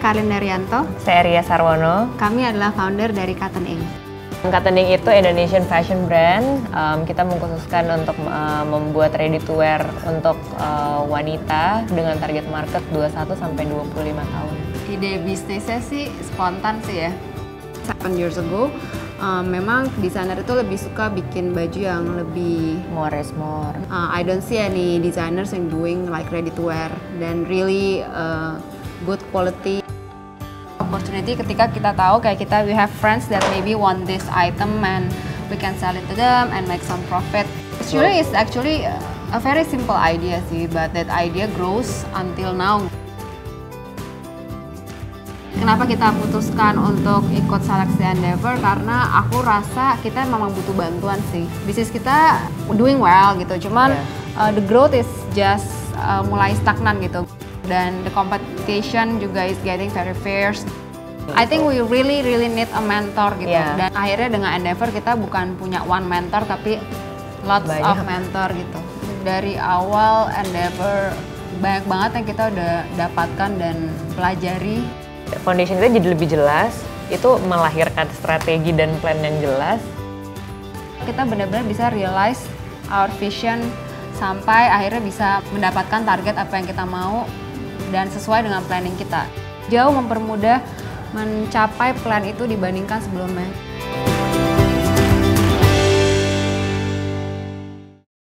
Karin Nerianto. Saya Ria Sarwono. Kami adalah founder dari Cotton Ink. Cotton Ink itu Indonesian fashion brand. Um, kita mengkhususkan untuk uh, membuat ready to wear untuk uh, wanita dengan target market 21 sampai 25 tahun. Ide bisnisnya sih spontan sih ya. Seven years ago, um, memang desainer itu lebih suka bikin baju yang lebih more is more. Uh, I don't see any designers yang doing like ready to wear dan really uh, good quality opportunity ketika kita tahu kayak kita we have friends that maybe want this item and we can sell it to them and make some profit. Actually, it's actually a very simple idea sih, but that idea grows until now. Kenapa kita putuskan untuk ikut seleksi Endeavor? Karena aku rasa kita memang butuh bantuan sih. Bisnis kita doing well gitu, cuman yeah. uh, the growth is just uh, mulai stagnan gitu dan the competition juga is getting very fierce. I think we really really need a mentor gitu. Yeah. Dan akhirnya dengan Endeavor kita bukan punya one mentor tapi lots banyak. of mentor gitu. Dari awal Endeavor banyak banget yang kita udah dapatkan dan pelajari. Foundation kita jadi lebih jelas, itu melahirkan strategi dan plan yang jelas. Kita benar-benar bisa realize our vision sampai akhirnya bisa mendapatkan target apa yang kita mau dan sesuai dengan planning kita. Jauh mempermudah mencapai plan itu dibandingkan sebelumnya.